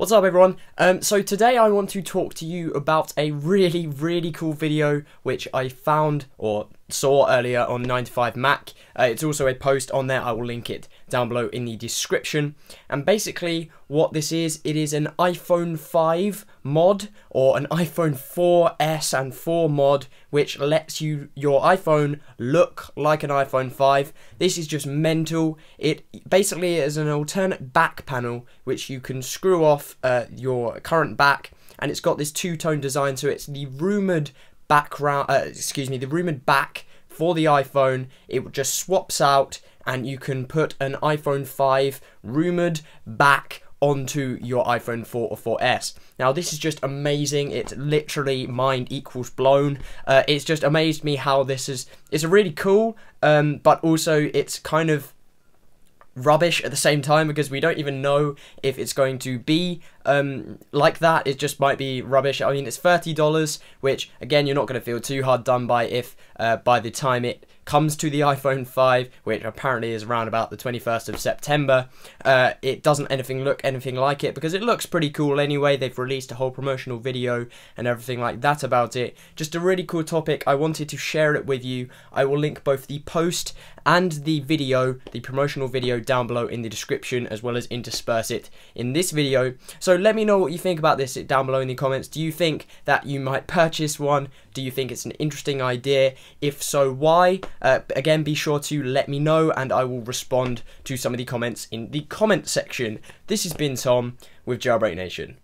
What's up everyone? Um, so today I want to talk to you about a really, really cool video which I found or saw earlier on 9to5Mac. Uh, it's also a post on there, I will link it down below in the description. And basically what this is, it is an iPhone 5 mod or an iPhone 4S and 4 mod which lets you your iPhone look like an iPhone 5. This is just mental. It basically is an alternate back panel which you can screw off uh, your current back and it's got this two-tone design so it's the rumored background uh, excuse me the rumored back for the iPhone it just swaps out and you can put an iPhone 5 rumored back onto your iPhone 4 or 4S. Now this is just amazing. It's literally mind equals blown. Uh, it's just amazed me how this is. It's really cool, um, but also it's kind of rubbish at the same time because we don't even know if it's going to be um, like that. It just might be rubbish. I mean, it's $30, which, again, you're not going to feel too hard done by if uh, by the time it comes to the iPhone 5, which apparently is around about the 21st of September, uh, it doesn't anything look anything like it because it looks pretty cool anyway. They've released a whole promotional video and everything like that about it. Just a really cool topic. I wanted to share it with you. I will link both the post and the video, the promotional video down below in the description as well as intersperse it in this video. So let me know what you think about this down below in the comments. Do you think that you might purchase one? Do you think it's an interesting idea? If so, why? Uh, again, be sure to let me know and I will respond to some of the comments in the comment section. This has been Tom with Jailbreak Nation.